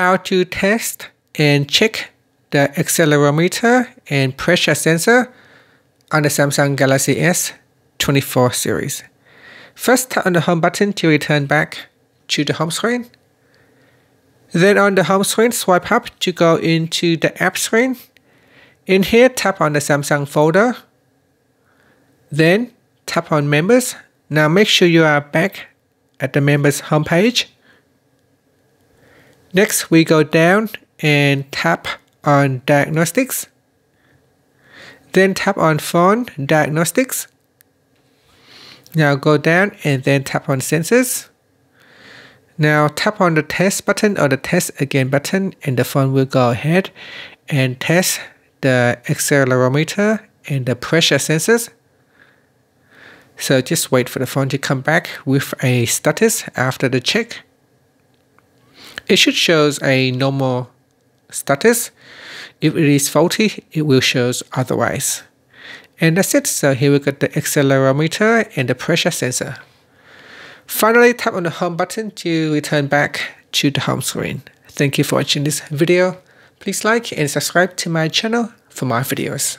how to test and check the accelerometer and pressure sensor on the Samsung Galaxy S24 series. First tap on the home button to return back to the home screen. Then on the home screen, swipe up to go into the app screen. In here, tap on the Samsung folder. Then tap on members. Now make sure you are back at the members homepage. Next, we go down and tap on diagnostics. Then tap on phone diagnostics. Now go down and then tap on sensors. Now tap on the test button or the test again button and the phone will go ahead and test the accelerometer and the pressure sensors. So just wait for the phone to come back with a status after the check. It should show a normal status. If it is faulty, it will show otherwise. And that's it. So here we got the accelerometer and the pressure sensor. Finally, tap on the home button to return back to the home screen. Thank you for watching this video. Please like and subscribe to my channel for more videos.